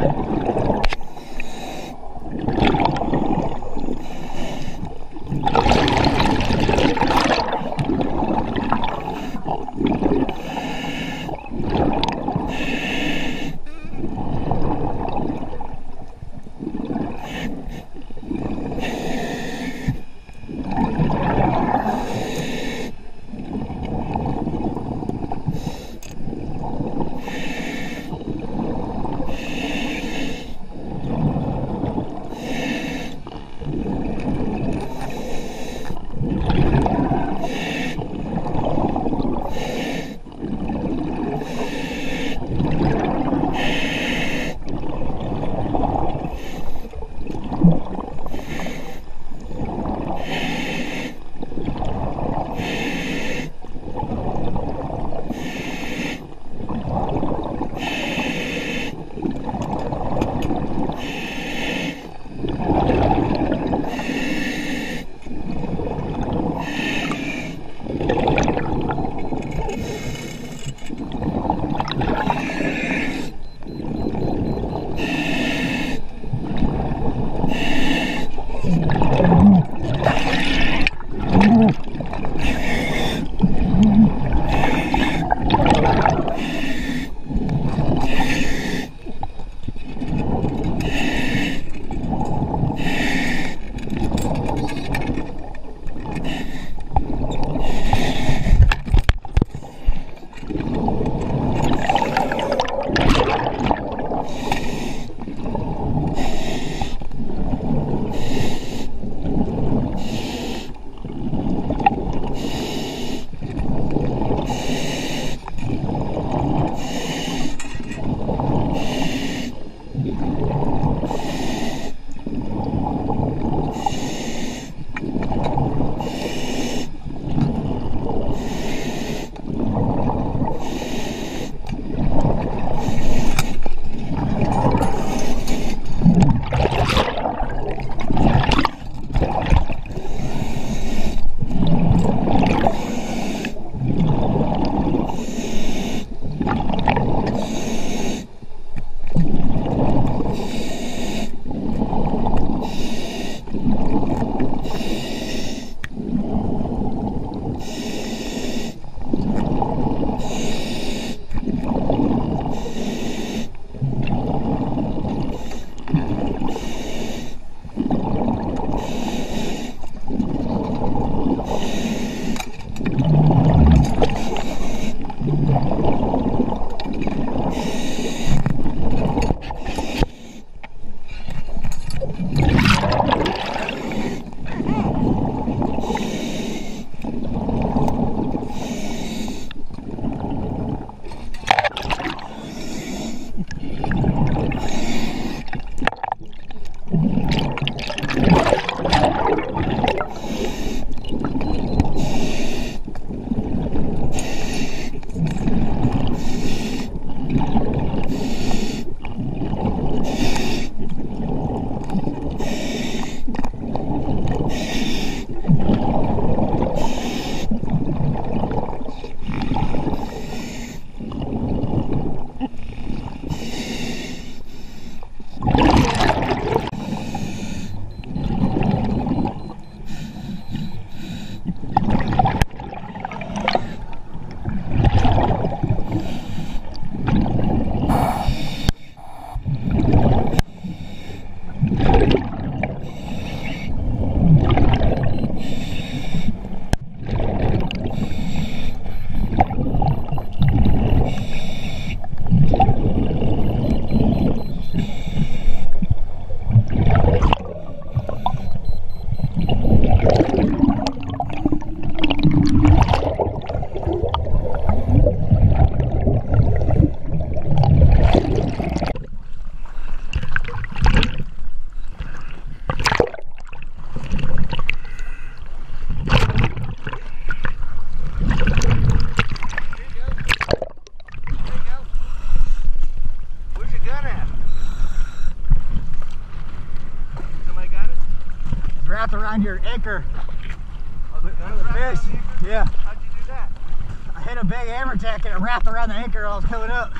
Sunday wrapped around your anchor. Oh, the, the fish. anchor? Yeah. How'd you do that? I hit a big hammer amberjack and it wrapped around the anchor while I was coming up.